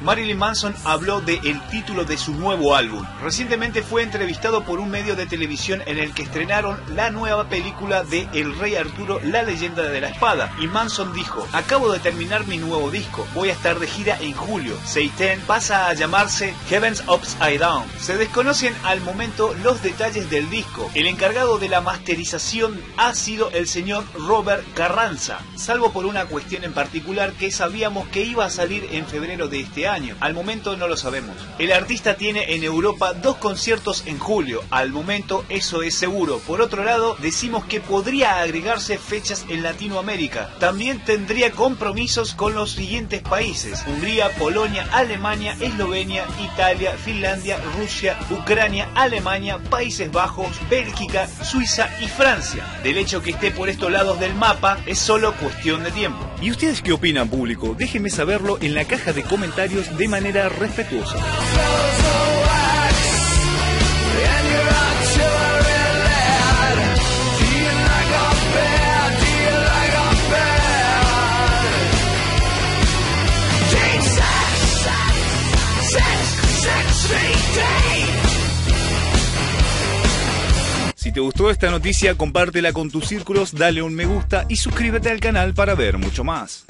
Marilyn Manson habló de el título de su nuevo álbum. Recientemente fue entrevistado por un medio de televisión en el que estrenaron la nueva película de El Rey Arturo, la leyenda de la espada. Y Manson dijo, acabo de terminar mi nuevo disco, voy a estar de gira en julio. Satan pasa a llamarse Heaven's Upside Down. Se desconocen al momento los detalles del disco. El encargado de la masterización ha sido el señor Robert Carranza, salvo por una cuestión en particular que sabíamos que iba a salir en febrero de este año. Al momento no lo sabemos. El artista tiene en Europa dos conciertos en julio. Al momento eso es seguro. Por otro lado, decimos que podría agregarse fechas en Latinoamérica. También tendría compromisos con los siguientes países. Hungría, Polonia, Alemania, Eslovenia, Italia, Finlandia, Rusia, Ucrania, Alemania, Países Bajos, Bélgica, Suiza y Francia. Del hecho que esté por estos lados del mapa es solo cuestión de tiempo. ¿Y ustedes qué opinan, público? Déjenme saberlo en la caja de comentarios de manera respetuosa. Si te gustó esta noticia, compártela con tus círculos, dale un me gusta y suscríbete al canal para ver mucho más.